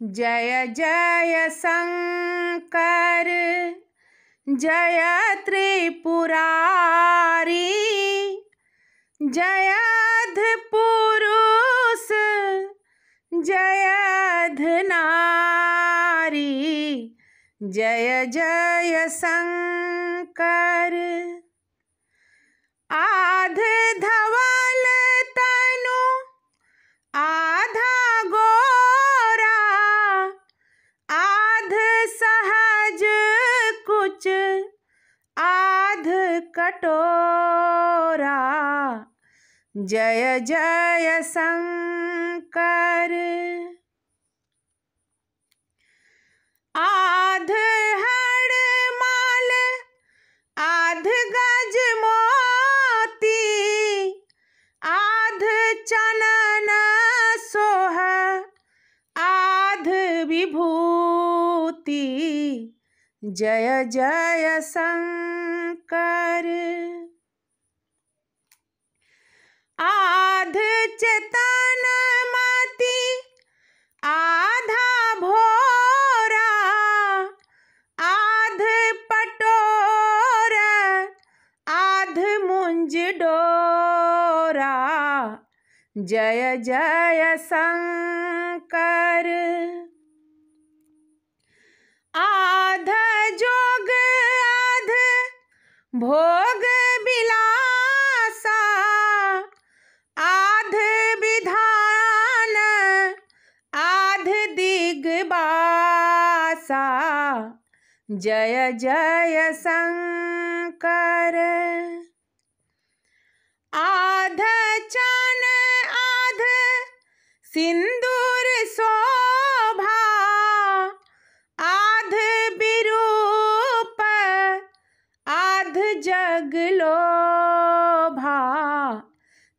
जय जय शंकर जय त्रिपुरारी जयध पुरुष जयध नारी जय जय शंकर कटोरा। जय जय शंकर। आध हड़ माल, आध गज मोती, आध चनन सोह, आध विभूति। जय जय शंकर। आध चेतन मति आधा भोरा आध पटोर आध मुंज डोरा। जय जय शंकर। भोग बिलासा आध विधान आध दिग्बासा। जय जय शंकर। आध चन आध सिंदूर आध जगलोभा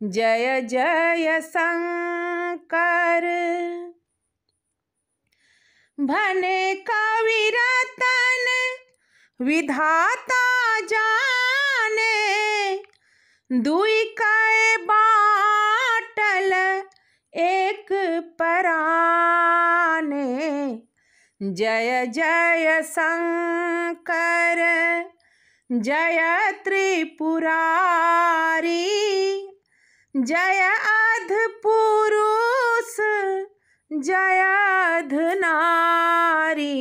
जय जय शंकर। भने कवि रतन, विधाता जाने। दुई कै बाटल, एक पराने। जय जय शंकर। जय त्रिपुरारी जय अध पुरुष जय अध नारी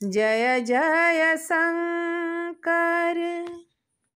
जय जय शंकर।